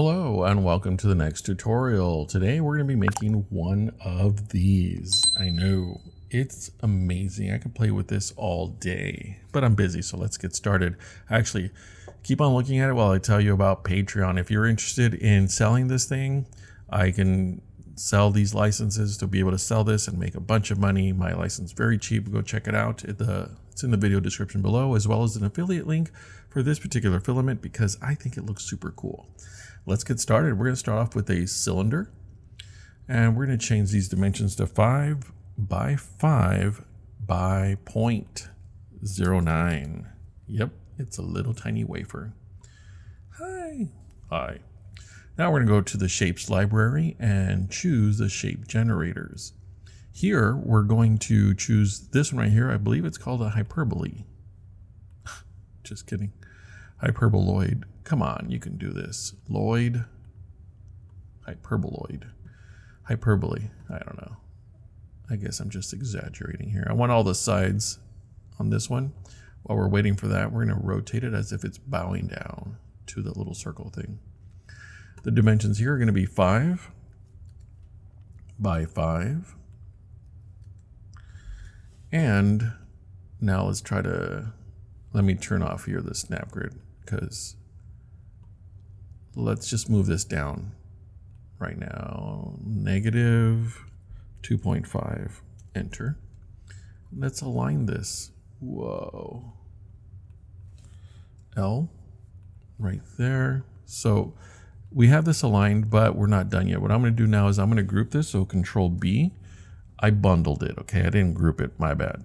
Hello and welcome to the next tutorial. Today we're going to be making one of these. I know it's amazing. I could play with this all day, but I'm busy, so let's get started. Actually, keep on looking at it while I tell you about Patreon. If you're interested in selling this thing, I can sell these licenses to be able to sell this and make a bunch of money. My license very cheap. Go check it out. The it's in the video description below, as well as an affiliate link for this particular filament because I think it looks super cool let's get started. We're going to start off with a cylinder and we're going to change these dimensions to 5 by 5 by 0.09. Yep, it's a little tiny wafer. Hi. Hi. Now we're going to go to the shapes library and choose the shape generators. Here we're going to choose this one right here. I believe it's called a hyperbole. Just kidding. Hyperboloid Come on, you can do this. Lloyd. Hyperboloid. Hyperbole. I don't know. I guess I'm just exaggerating here. I want all the sides on this one. While we're waiting for that, we're going to rotate it as if it's bowing down to the little circle thing. The dimensions here are going to be 5 by 5. And now let's try to, let me turn off here the snap grid because let's just move this down right now. Negative 2.5, enter. Let's align this. Whoa. L right there. So we have this aligned, but we're not done yet. What I'm going to do now is I'm going to group this. So control B, I bundled it. Okay. I didn't group it. My bad.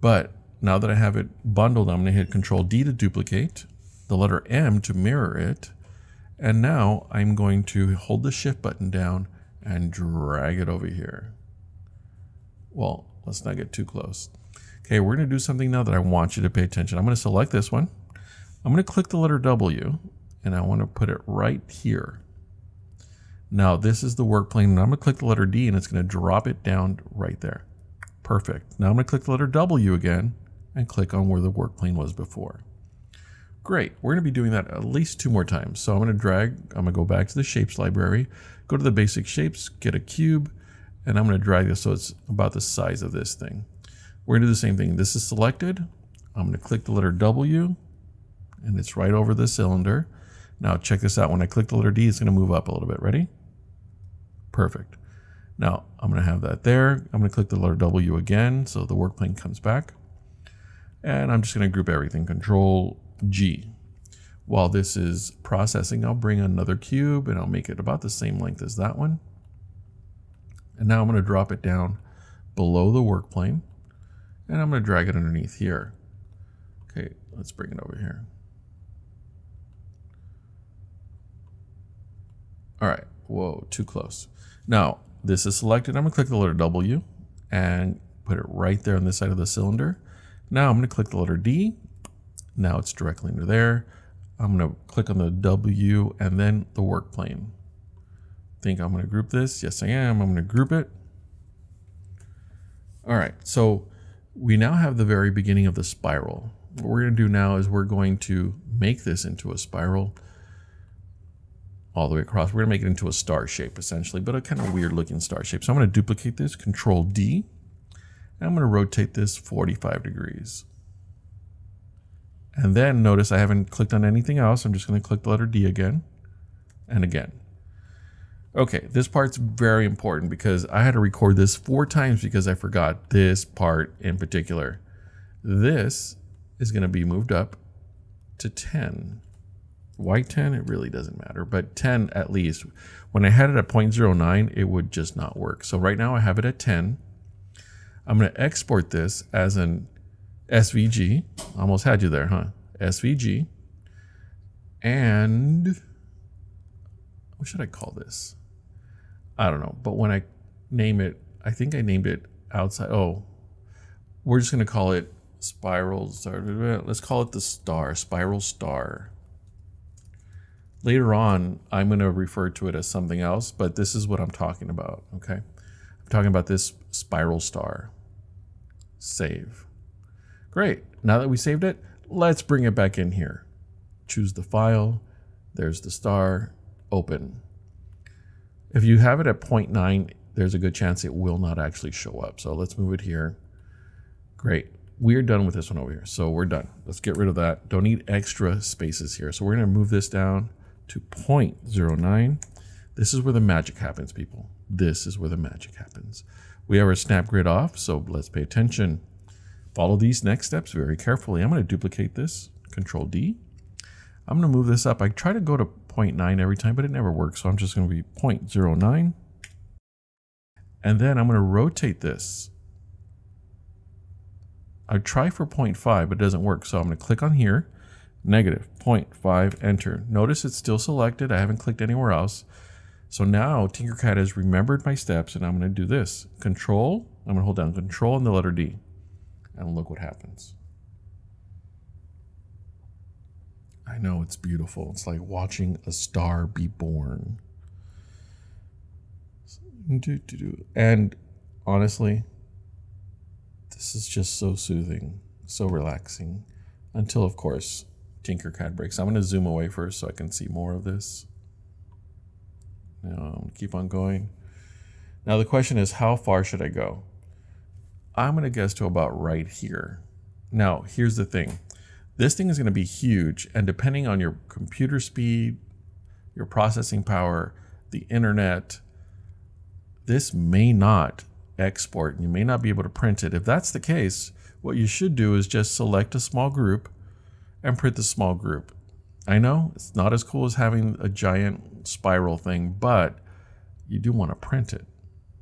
But now that I have it bundled, I'm to hit control D to duplicate the letter M to mirror it and now I'm going to hold the shift button down and drag it over here. Well, let's not get too close. Okay, we're going to do something now that I want you to pay attention. I'm going to select this one. I'm going to click the letter W and I want to put it right here. Now this is the work plane and I'm to click the letter D and it's going to drop it down right there. Perfect. Now I'm to click the letter W again and click on where the work plane was before. Great, we're gonna be doing that at least two more times. So I'm gonna drag, I'm gonna go back to the shapes library, go to the basic shapes, get a cube, and I'm gonna drag this so it's about the size of this thing. We're gonna do the same thing. This is selected. I'm gonna click the letter W, and it's right over the cylinder. Now check this out. When I click the letter D, it's gonna move up a little bit. Ready? Perfect. Now I'm gonna have that there. I'm gonna click the letter W again, so the work plane comes back. And I'm just gonna group everything. Control G. While this is processing, I'll bring another cube and I'll make it about the same length as that one. And now I'm going to drop it down below the work plane and I'm going to drag it underneath here. Okay, let's bring it over here. All right, whoa, too close. Now, this is selected. I'm going to click the letter W and put it right there on this side of the cylinder. Now I'm going to click the letter D now it's directly under there. I'm going to click on the W and then the work plane. Think I'm going to group this? Yes, I am. I'm going to group it. All right, so we now have the very beginning of the spiral. What we're going to do now is we're going to make this into a spiral all the way across. We're going to make it into a star shape essentially, but a kind of weird looking star shape. So I'm going to duplicate this, Control D, and I'm going to rotate this 45 degrees. And then notice I haven't clicked on anything else. I'm just going to click the letter D again and again. Okay, this part's very important because I had to record this four times because I forgot this part in particular. This is going to be moved up to 10. Why 10? It really doesn't matter, but 10 at least. When I had it at 0.09, it would just not work. So right now I have it at 10. I'm going to export this as an SVG. Almost had you there, huh? SVG. And what should I call this? I don't know. But when I name it, I think I named it outside. Oh, we're just going to call it spirals. Let's call it the star, spiral star. Later on, I'm going to refer to it as something else, but this is what I'm talking about. Okay. I'm talking about this spiral star. Save. Great. Now that we saved it, let's bring it back in here. Choose the file. There's the star. open. If you have it at 0.9, there's a good chance it will not actually show up. So let's move it here. Great. We're done with this one over here. So we're done. Let's get rid of that. Don't need extra spaces here. So we're going to move this down to 0.09. This is where the magic happens, people. This is where the magic happens. We have our snap grid off, so let's pay attention. Follow these next steps very carefully. I'm going to duplicate this, Control D. I'm going to move this up. I try to go to 0.9 every time, but it never works. So I'm just going to be 0.09. And then I'm going to rotate this. I try for 0.5, but it doesn't work. So I'm going to click on here, negative 0.5, enter. Notice it's still selected. I haven't clicked anywhere else. So now Tinkercad has remembered my steps and I'm going to do this. Control, I'm going to hold down Control and the letter D. And look what happens. I know it's beautiful. It's like watching a star be born. And honestly, this is just so soothing, so relaxing. Until, of course, Tinkercad breaks. I'm going to zoom away first so I can see more of this. Now, keep on going. Now, the question is, how far should I go? I'm going to guess to about right here. Now, here's the thing. This thing is going to be huge, and depending on your computer speed, your processing power, the internet, this may not export. You may not be able to print it. If that's the case, what you should do is just select a small group and print the small group. I know it's not as cool as having a giant spiral thing, but you do want to print it.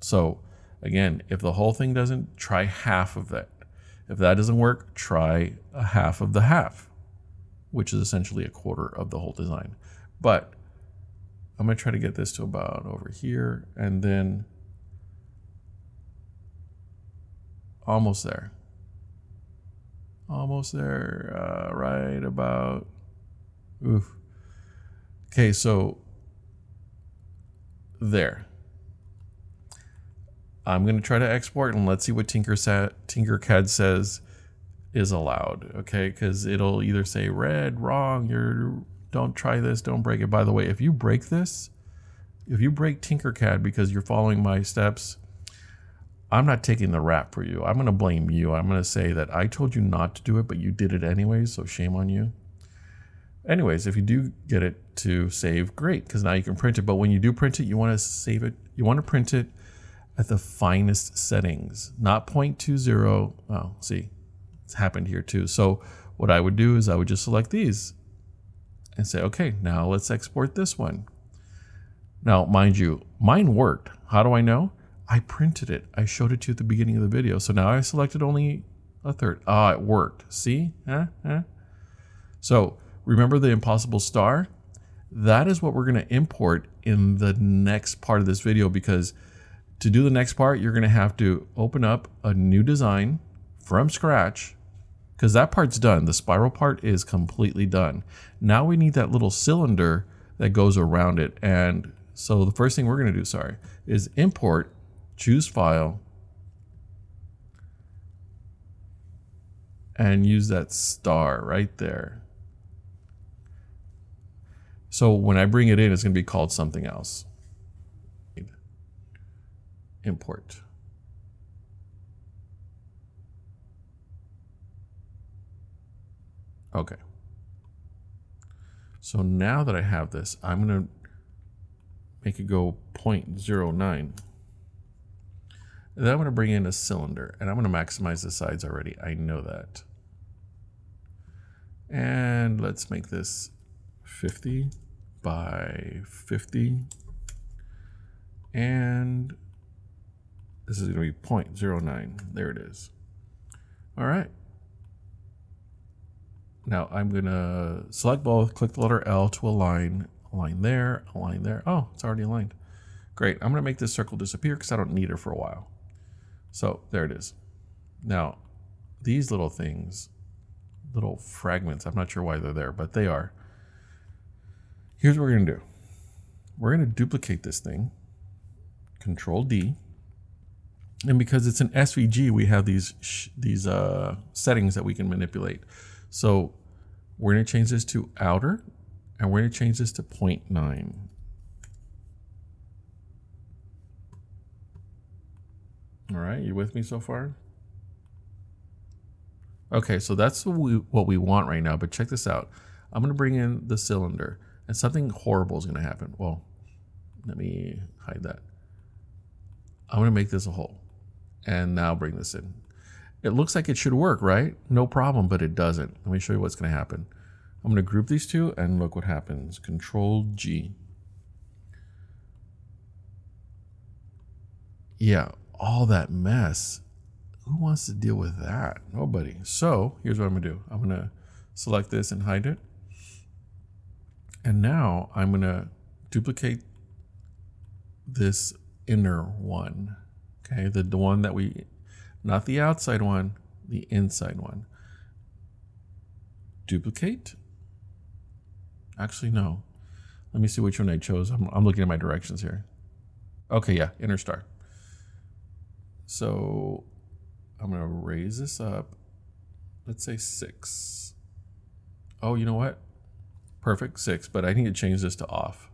So again, if the whole thing doesn't, try half of that. If that doesn't work, try a half of the half, which is essentially a quarter of the whole design. But I'm going to try to get this to about over here and then almost there. Almost there, uh, right about, oof. Okay, so there. I'm going to try to export and let's see what Tinkercad, Tinkercad says is allowed, okay? Because it'll either say red, wrong, you're don't try this, don't break it. By the way, if you break this, if you break Tinkercad because you're following my steps, I'm not taking the rap for you. I'm going to blame you. I'm going to say that I told you not to do it, but you did it anyways, so shame on you. Anyways, if you do get it to save, great, because now you can print it. But when you do print it, you want to save it, you want to print it at the finest settings, not 0.20. Oh, see, it's happened here too. So what I would do is I would just select these and say, okay, now let's export this one. Now, mind you, mine worked. How do I know? I printed it. I showed it to you at the beginning of the video. So now I selected only a third. Ah, it worked. See? Huh? Huh? So remember the impossible star? That is what we're going to import in the next part of this video because to do the next part, you're going to have to open up a new design from scratch because that part's done. The spiral part is completely done. Now we need that little cylinder that goes around it. And so the first thing we're going to do, sorry, is import, choose file, and use that star right there. So when I bring it in, it's going to be called something else import. Okay. So now that I have this, I'm going to make it go 0.09. And then I'm going to bring in a cylinder and I'm going to maximize the sides already. I know that. And let's make this 50 by 50. And this is going to be 0.09. There it is. All right. Now I'm going to select both, click the letter L to align, align there, align there. Oh, it's already aligned. Great. I'm going to make this circle disappear because I don't need it for a while. So there it is. Now, these little things, little fragments, I'm not sure why they're there, but they are. Here's what we're going to do. We're going to duplicate this thing, Control D, and because it's an SVG, we have these these uh, settings that we can manipulate. So we're going to change this to outer, and we're going to change this to 0.9. right, you with me so far? Okay, so that's what we, what we want right now, but check this out. I'm going to bring in the cylinder, and something horrible is going to happen. Well, let me hide that. I'm to make this a hole, and now bring this in. It looks like it should work, right? No problem, but it doesn't. Let me show you what's going to happen. I'm to group these two, and look what happens. Control G. Yeah, all that mess. Who wants to deal with that? Nobody. So here's what I'm to do. I'm to select this and hide it. And now I'm to duplicate this inner one. Okay, the, the one that we, not the outside one, the inside one. Duplicate. Actually, no. Let me see which one I chose. I'm, I'm looking at my directions here. Okay, yeah, inner star. So I'm going to raise this up. Let's say six. Oh, you know what? Perfect, six, but I need to change this to off.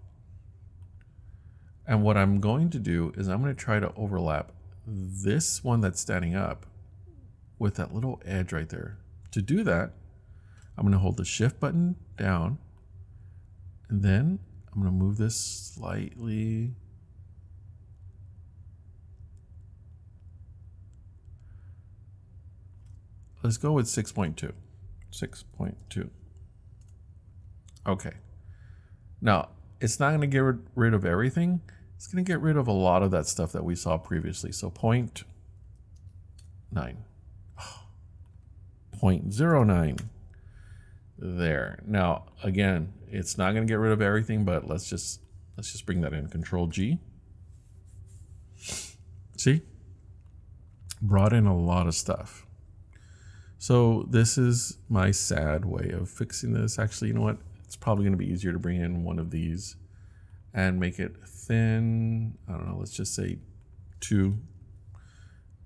And what I'm going to do is I'm going to try to overlap this one that's standing up with that little edge right there. To do that, I'm going to hold the shift button down and then I'm going to move this slightly. Let's go with 6.2. 6.2. Okay. Now, it's not going to get rid of everything. It's going to get rid of a lot of that stuff that we saw previously. So point 0.9. 0.09 there. Now, again, it's not going to get rid of everything, but let's just let's just bring that in. Control G. See? Brought in a lot of stuff. So this is my sad way of fixing this. Actually, you know what? It's probably going to be easier to bring in one of these and make it thin. I don't know. Let's just say two.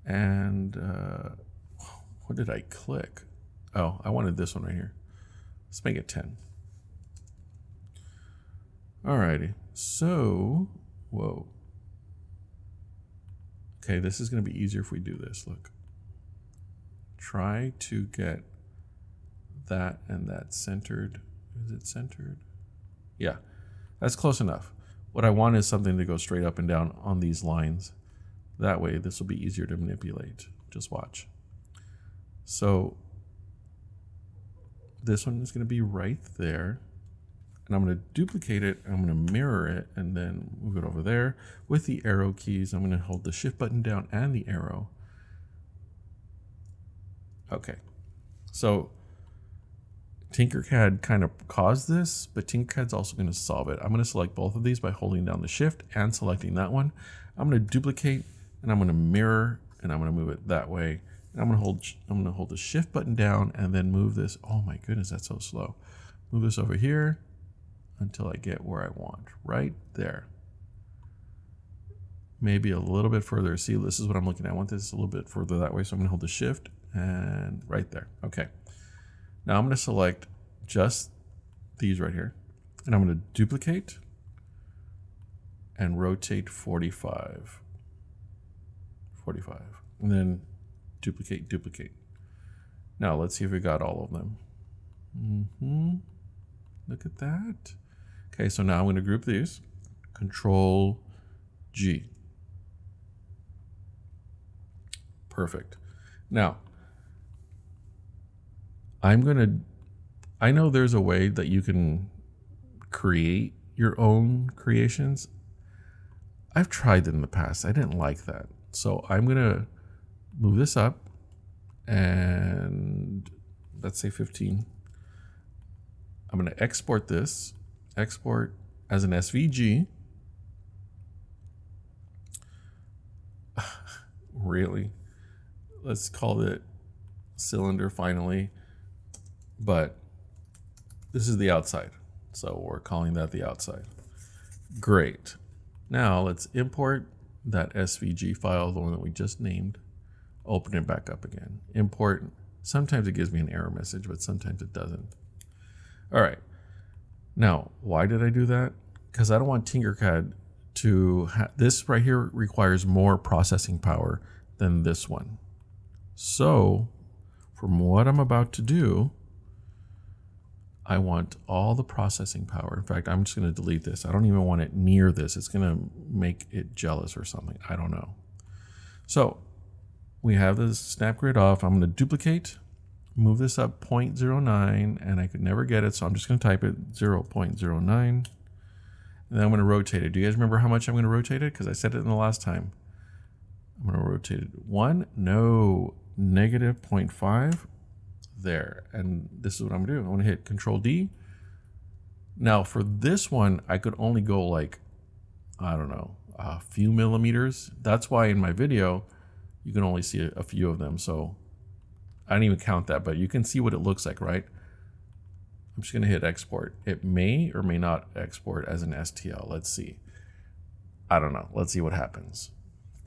And uh, what did I click? Oh, I wanted this one right here. Let's make it 10. Alrighty. So, whoa. Okay, this is going to be easier if we do this. Look. Try to get that and that centered. Is it centered? Yeah, that's close enough. What I want is something to go straight up and down on these lines. That way, this will be easier to manipulate. Just watch. So, this one is going to be right there and I'm going to duplicate it. I'm going to mirror it and then move it over there with the arrow keys. I'm going to hold the shift button down and the arrow. Okay. So Tinkercad kind of caused this, but Tinkercad's also going to solve it. I'm going to select both of these by holding down the shift and selecting that one. I'm going to duplicate and I'm going to mirror and I'm going to move it that way. And I'm going to hold I'm going to hold the shift button down and then move this. Oh my goodness, that's so slow. Move this over here until I get where I want, right there. Maybe a little bit further. See, this is what I'm looking at. I want this a little bit further that way, so I'm gonna hold the shift and right there. Okay. Now I'm gonna select just these right here, and I'm gonna duplicate and rotate 45. 45. And then duplicate, duplicate. Now let's see if we got all of them. Mm-hmm. Look at that. Okay, so now I'm going to group these. Control G. Perfect. Now, I'm going to, I know there's a way that you can create your own creations. I've tried it in the past. I didn't like that. So I'm going to move this up and let's say 15. I'm going to export this export as an SVG. really? Let's call it cylinder finally. But this is the outside. So we're calling that the outside. Great. Now let's import that SVG file, the one that we just named, open it back up again. Import. Sometimes it gives me an error message, but sometimes it doesn't. All right. Now, why did I do that? Because I don't want Tinkercad to, this right here requires more processing power than this one. So from what I'm about to do, I want all the processing power. In fact, I'm just going to delete this. I don't even want it near this. It's going to make it jealous or something. I don't know. So we have the snap grid off. I'm going to duplicate, move this up 0.09, and I could never get it. So I'm just going to type it 0.09. And then I'm going to rotate it. Do you guys remember how much I'm going to rotate it? Because I said it in the last time. I'm going to rotate it. One? No. Negative 0.5 there. And this is what I'm gonna do. I'm gonna hit Control D. Now for this one, I could only go like, I don't know, a few millimeters. That's why in my video, you can only see a, few of them. So I didn't even count that, but you can see what it looks like, right? I'm just gonna hit export. It may or may not export as an STL. Let's see. I don't know. Let's see what happens.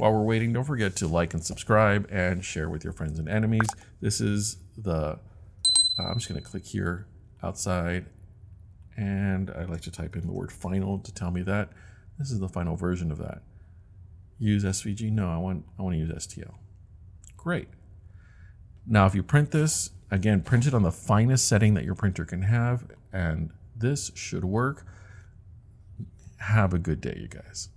While we're waiting, don't forget to like and subscribe and share with your friends and enemies. This is the, uh, I'm just going to click here outside and I'd like to type in the word final to tell me that. This is the final version of that. Use SVG? No, I want, I want to use STL. Great. Now, if you print this, again, print it on the finest setting that your printer can have, and this should work. Have a good day, you guys.